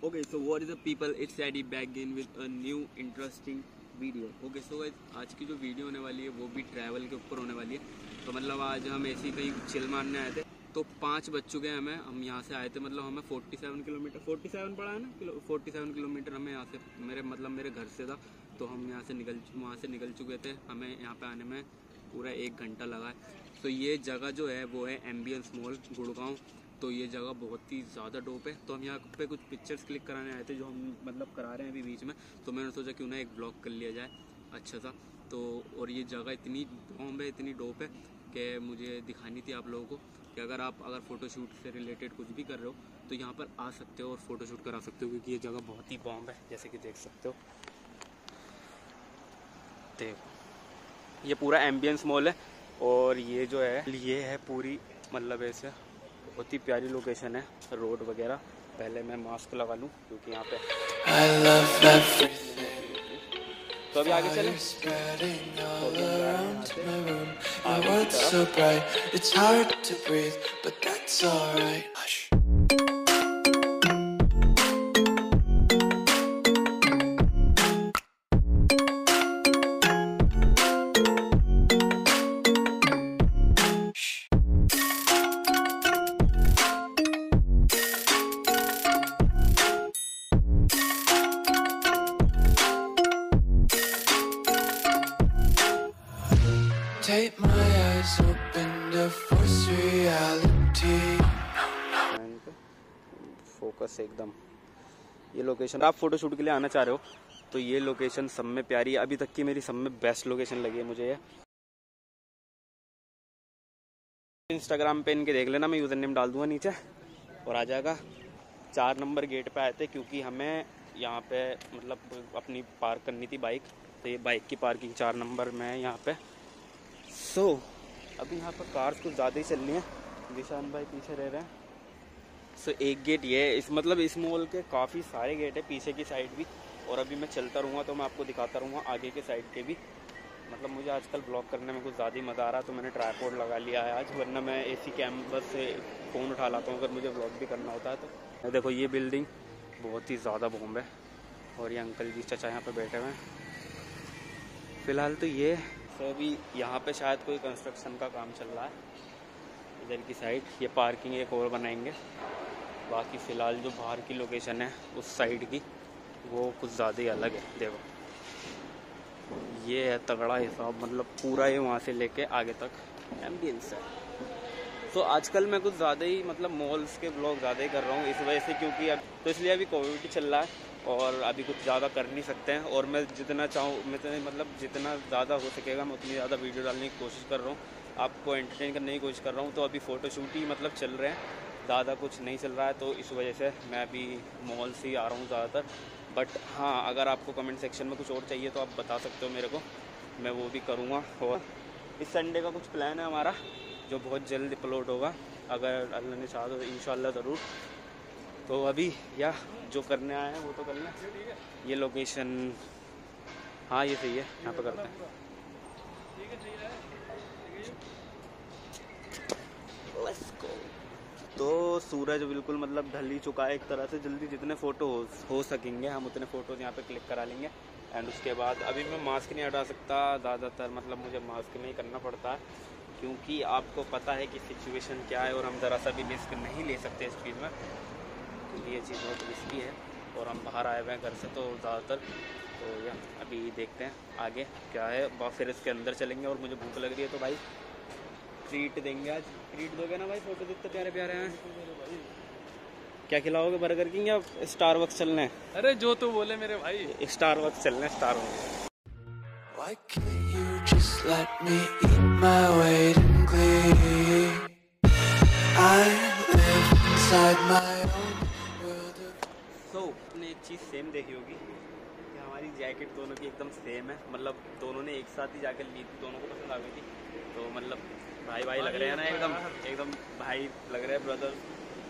Okay, so what is the people? It's Eddie back again with a new interesting video okay so आज की जो video होने वाली है वो भी ट्रैवल के ऊपर होने वाली है। तो मतलब आज हम ऐसे ही कहीं चिल मारने आए थे। तो पाँच बज चुके हैं हमें हम यहाँ से आए थे मतलब हमें 47 किलोमीटर। 47 पड़ा है ना किलो 47 किलोमीटर हमें यहाँ से मेरे मतलब मेरे घर से था। तो हम यहाँ से निकल वहाँ से निकल चुके थे। हमें यहाँ पे आने में पूरा एक घंटा लगा है। तो ये जगह जो है वो है एम्बियंस मॉल गुड़गांव। तो ये जगह बहुत ही ज़्यादा डोप है। तो हम यहाँ पे कुछ पिक्चर्स क्लिक कराने आए थे जो हम मतलब करा रहे हैं अभी बीच में। तो मैंने सोचा क्यों ना एक ब्लॉग कर लिया जाए अच्छा सा। तो और ये जगह इतनी बॉम्ब है, इतनी डोप है कि मुझे दिखानी थी आप लोगों को कि अगर आप अगर फ़ोटोशूट से रिलेटेड कुछ भी कर रहे हो तो यहाँ पर आ सकते हो और फ़ोटोशूट करा सकते हो क्योंकि ये जगह बहुत ही बॉम्ब है, जैसे कि देख सकते हो। देखो, ये पूरा एम्बियंस मॉल है और ये जो है, ये है पूरी मतलब ऐसे बहुत ही प्यारी लोकेशन है रोड वगैरह। पहले मैं मास्क लगा लूँ क्योंकि यहाँ पे तो अभी आगे चलें। so bright, it's hard to breathe, but that's alright. Focus एकदम। ये लोकेशन आप फ़ोटो शूट के लिए आना चाह रहे हो तो ये लोकेशन सब में प्यारी अभी तक की मेरी सब में बेस्ट लोकेशन लगी है मुझे ये। इंस्टाग्राम पे इनके देख लेना मैं यूज़र नेम डाल दूँगा नीचे और आ जाएगा। चार नंबर गेट पे आए थे क्योंकि हमें यहाँ पे मतलब अपनी पार्क करनी थी बाइक तो ये बाइक की पार्किंग चार नंबर में है यहाँ पे। सो so, अभी यहाँ पर कार्स कुछ ज़्यादा ही चल रही हैं। निशान भाई पीछे रह रहे हैं। सो एक गेट ये है। इस मतलब इस मॉल के काफ़ी सारे गेट है पीछे की साइड भी। और अभी मैं चलता रहूँगा तो मैं आपको दिखाता रहूँगा आगे के साइड के भी। मतलब मुझे आजकल ब्लॉग करने में कुछ ज़्यादा ही मज़ा आ रहा है तो मैंने ट्राईपोर्ड लगा लिया है आज, वरना मैं ए सी कैमरस से फ़ोन उठा लाता हूँ अगर मुझे ब्लॉग भी करना होता है तो। देखो, ये बिल्डिंग बहुत ही ज़्यादा बॉम्ब है। और ये अंकल जी चाचा यहाँ पर बैठे हुए हैं। फ़िलहाल तो ये तो अभी यहाँ पे शायद कोई कंस्ट्रक्शन का काम चल रहा है। इधर की साइड ये पार्किंग एक और बनाएँगे। बाकी फ़िलहाल जो बाहर की लोकेशन है, उस साइड की, वो कुछ ज़्यादा ही अलग है, देखो। ये है तगड़ा हिसाब मतलब पूरा ही वहाँ से लेके आगे तक एम्बियंस है। तो आजकल मैं कुछ ज़्यादा ही मतलब मॉल्स के ब्लॉग ज़्यादा ही कर रहा हूँ इस वजह से क्योंकि अब तो इसलिए अभी कोविड चल रहा है और अभी कुछ ज़्यादा कर नहीं सकते हैं और मैं जितना चाहूँ, मैं तो मतलब जितना ज़्यादा हो सकेगा मैं उतनी ज़्यादा वीडियो डालने की कोशिश कर रहा हूँ। आपको एंटरटेन करने की कोशिश कर रहा हूँ। तो अभी फ़ोटोशूट ही मतलब चल रहे हैं। ज़्यादा कुछ नहीं चल रहा है तो इस वजह से मैं अभी मॉल से ही आ रहा हूँ ज़्यादातर। बट हाँ अगर आपको कमेंट सेक्शन में कुछ और चाहिए तो आप बता सकते हो मेरे को। मैं वो भी करूँगा। और इस संडे का कुछ प्लान है हमारा। जो बहुत जल्द अपलोड होगा अगर अल्लाह ने चाहा तो इन ज़रूर। तो अभी या जो करने आए हैं वो तो करना ये लोकेशन हाँ ये सही है यहाँ पर करते हैं। तो सूरज बिल्कुल मतलब ढल ही चुका है एक तरह से जल्दी जितने फ़ोटो हो, हो सकेंगे हम उतने फ़ोटोज़ यहाँ पे क्लिक करा लेंगे। एंड उसके बाद अभी मैं मास्क नहीं हटा सकता ज़्यादातर मतलब मुझे मास्क नहीं करना पड़ता। है क्योंकि आपको पता है कि सिचुएशन क्या है और हम ज़रा सा भी रिस्क नहीं ले सकते इस चीज़ में। क्योंकि ये चीज़ बहुत रिस्की है और हम बाहर आए हुए हैं घर से तो ज़्यादातर। तो या अभी देखते हैं आगे क्या है। फिर इसके अंदर चलेंगे और मुझे भूख लग रही है तो भाई ट्रीट देंगे आज। ट्रीट दोगे ना भाई फ़ोटो कितने प्यारे प्यारे हैं? क्या खिलाओगे बर्गर किंग या स्टार वक्त चलने? अरे जो तो बोले मेरे भाई। स्टार वक्त चलने स्टार वक्त Why can't you just let me eat my weight in glee? I live inside my own world of चीज़ सेम देखी होगी कि हमारी जैकेट दोनों की एकदम सेम है। मतलब दोनों ने एक साथ ही जाकर ली थी, दोनों को पसंद आ गई थी। तो मतलब भाई भाई लग रहे हैं ना एकदम एकदम भाई लग रहे हैं ब्रदर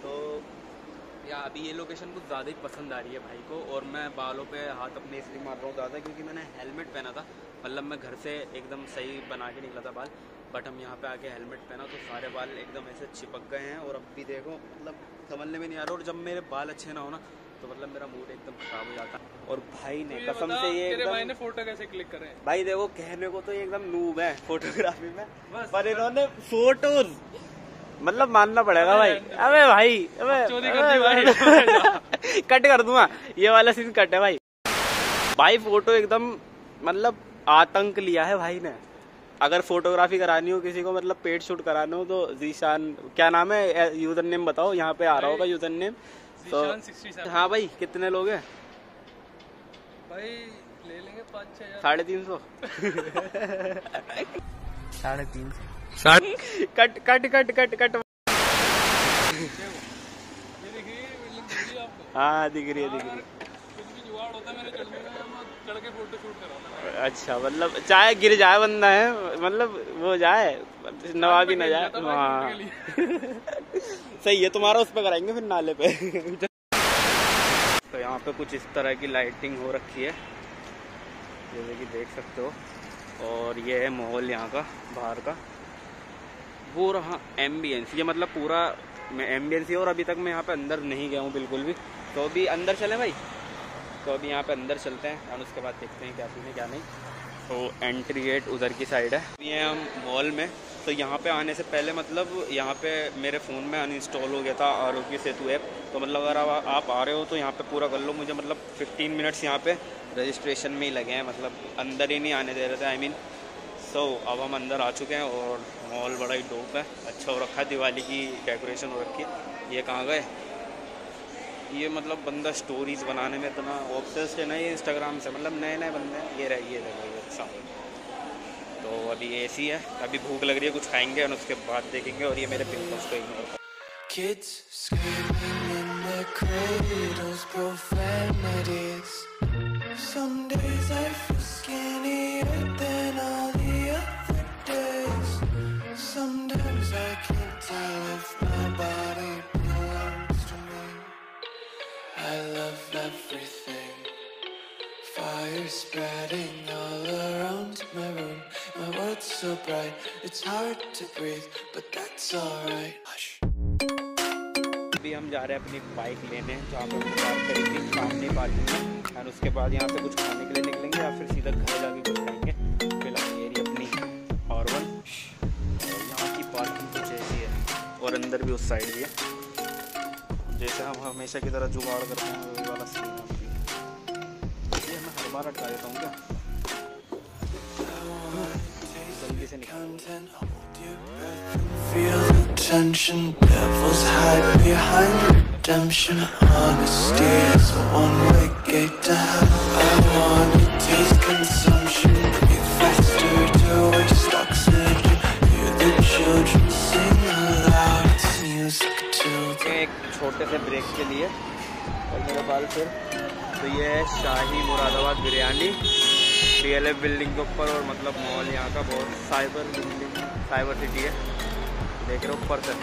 तो या अभी ये लोकेशन कुछ ज़्यादा ही पसंद आ रही है भाई को, और मैं बालों पे हाथ अपने इसलिए मार रहा हूँ ज़्यादा, क्योंकि मैंने हेलमेट पहना था। मतलब मैं घर से एकदम सही बना के निकला था बाल बट हम यहाँ पे आके हेलमेट पहना तो सारे बाल एकदम ऐसे चिपक गए हैं और अब भी देखो मतलब समझने में नहीं आ रहा और जब मेरे बाल अच्छे ना हो ना तो मतलब मेरा मूड एकदम खराब हो जाता और भाई ने ये कसम से ये तेरे भाई ने फ़ोटो कैसे क्लिक करे? भाई देखो कहने को तो ये एकदम नूब है फोटोग्राफी में पर इन्होंने फ़ोटोज़ मतलब मानना पड़ेगा भाई। अबे भाई अबे। चोरी कर दी भाई। अबे, कट कर दूँगा। ये वाला सीन कट है भाई। भाई फ़ोटो एकदम मतलब आतंक लिया है भाई ने। अगर फोटोग्राफी करानी हो किसी को मतलब पेट शूट कराना हो तो जीशान क्या नाम है? यूज़र नेम बताओ यहाँ पे आ रहा होगा यूज़र नेम तो हाँ भाई कितने लोग हैं? भाई ले लेंगे पाँच छह साढ़े तीन सौ। साढ़े तीन सौ। Cut cut cut cut cut. ये देखिए बिल्डिंग दिख रही है आपको। हाँ दिख रही है दिख रही है अच्छा मतलब चाहे गिर जाए बंदा है मतलब वो जाए नवाबी न जाए हाँ। सही है तुम्हारा उस पर कराएँगे फिर नाले पे। तो यहाँ पे कुछ इस तरह की लाइटिंग हो रखी है। जैसे कि देख सकते हो। और ये है माहौल यहाँ का बाहर का। वो रहा एम्बियंस ये मतलब पूरा मैं एम्बियंस ही और अभी तक मैं यहाँ पे अंदर नहीं गया हूँ बिल्कुल भी। तो अभी अंदर चले भाई? तो अभी यहाँ पे अंदर चलते हैं और उसके बाद देखते हैं क्या सीन है क्या नहीं। तो एंट्री गेट उधर की साइड है। अभी ये हम मॉल में। तो यहाँ पे आने से पहले मतलब यहाँ पे मेरे फ़ोन में अनइंस्टॉल हो गया था आरोग्य सेतु ऐप तो मतलब अगर आप, आप आ रहे हो तो यहाँ पे पूरा कर लो। मुझे मतलब 15 मिनट्स यहाँ पे रजिस्ट्रेशन में ही लगे हैं। मतलब अंदर ही नहीं आने दे रहे थे आई मीन सो अब हम अंदर आ चुके हैं और मॉल बड़ा ही डोप है। अच्छा हो रखा है। दिवाली की डेकोरेशन हो रखी है। ये कहाँ गए? ये मतलब बंदा स्टोरीज बनाने में इतना ऑब्सेस्ड है ना ये इंस्टाग्राम से मतलब नए नए बंदे ये रह ये देखो ये सामने तो अभी ए सी है अभी भूख लग रही है कुछ खाएँगे और उसके बाद देखेंगे और ये मेरे पिंपल्स को ignore Kids screaming in cradles, profanities. Fire spreading all around my room. My world's so bright, it's hard to breathe, but that's alright. Hush. अभी हम जा रहे हैं अपनी बाइक लेने जहाँ पर हमने पार्क करी थी सामने पार्किंग में और उसके बाद यहाँ से कुछ खाने के लिए निकलेंगे या फिर सीधा घर जाके कुछ खाएँगे फ़िलहाल ये रही अपनी और वन यहाँ की पार्किंग कुछ ऐसी है और अंदर भी उस साइड भी है जैसे हम हमेशा की तरह जुगाड़ करते हैं वही वाला सीन है बार अटका देता हूँ क्या जल्दी से निकाल tension. Devils hide behind redemption. Honesty is a one-way gate to hell. I wanna taste consumption. Breathe faster to waste oxygen. Hear the children sing aloud. It's music to the एक छोटे से ब्रेक के लिए और मेरे बाल फिर तो ये है शाही मुरादाबाद बिरयानी। डीएलएफ बिल्डिंग के ऊपर और मतलब मॉल यहाँ का बहुत साइबर बिल्डिंग साइबर सिटी है। देख रहे हो ऊपर से।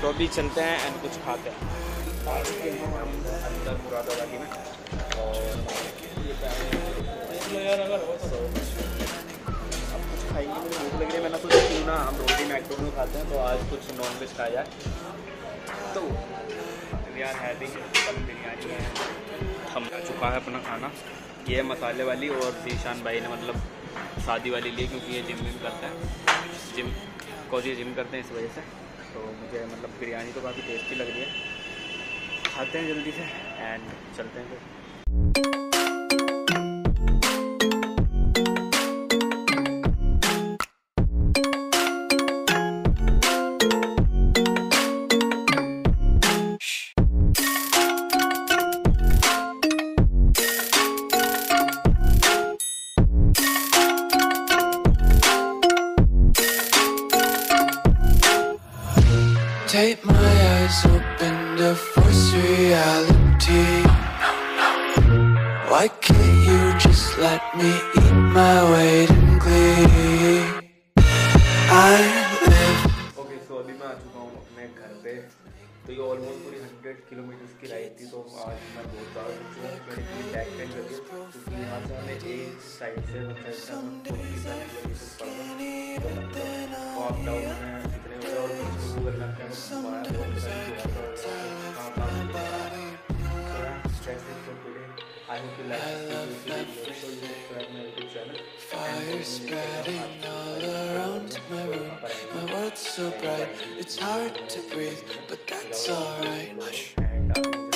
तो अभी चलते हैं एंड कुछ खाते हैं। अंदर मुरादाबादी में। और खाएँगे, मुझे भूख लग रही है, मैंने सोचा क्यों ना हम रोटी मैकडोनल्ड खाते हैं तो आज कुछ नॉन वेज खाया जाए तो आर हैविंग दम बिरयानी है। हम चुका है अपना खाना। ये है मसाले वाली और शीशान भाई ने मतलब शादी वाली ली क्योंकि ये जिम विम करते हैं। जिम को ये जिम करते हैं इस वजह से। तो मुझे मतलब बिरयानी तो काफ़ी टेस्टी लग रही है। खाते हैं जल्दी से एंड चलते हैं फिर। Tape my eyes open to force reality. Why can't you just let me eat my weight in glee? I live okay so अभी मैं आ चुका हूँ अपने घर पे तो ये ऑलमोस्ट पूरी हंड्रेड किलोमीटर की राइड थी तो आज मैं बहुत ज़्यादा थक चुका हूँ मैंने पूरी बैक पेन कर दी क्योंकि यहाँ से हमें एक साइड से वन साइड से हमें फोर्टी सेवन किलोमीटर पड़ा तो मतलब अप डाउन में कितने हो I hope you like this video. You. Fire spreading all around my room. My world's so bright, it's hard to breathe, but that's alright.